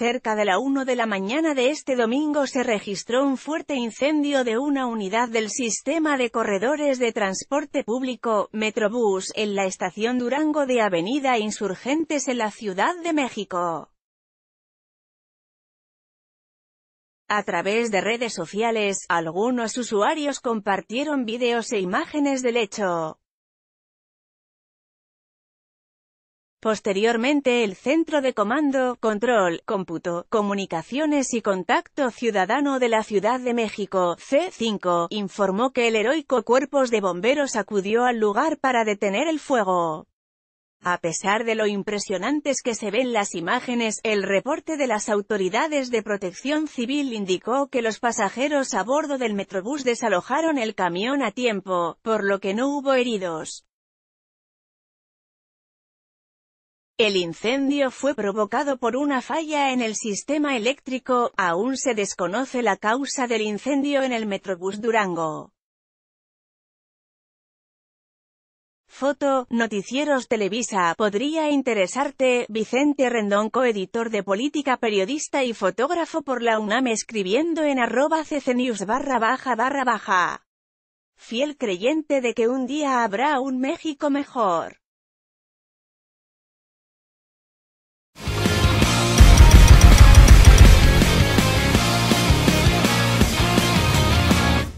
Cerca de la 1 de la mañana de este domingo se registró un fuerte incendio de una unidad del sistema de corredores de transporte público, Metrobús, en la estación Durango de Avenida Insurgentes en la Ciudad de México. A través de redes sociales, algunos usuarios compartieron vídeos e imágenes del hecho. Posteriormente el Centro de Comando, Control, Cómputo, Comunicaciones y Contacto Ciudadano de la Ciudad de México, C5, informó que el heroico Cuerpos de Bomberos acudió al lugar para detener el fuego. A pesar de lo impresionantes que se ven las imágenes, el reporte de las autoridades de protección civil indicó que los pasajeros a bordo del Metrobús desalojaron el camión a tiempo, por lo que no hubo heridos. El incendio fue provocado por una falla en el sistema eléctrico, aún se desconoce la causa del incendio en el Metrobús Durango. Foto, Noticieros Televisa, podría interesarte, Vicente Rendón coeditor de política periodista y fotógrafo por la UNAM escribiendo en arroba ccnews barra baja barra baja. Fiel creyente de que un día habrá un México mejor.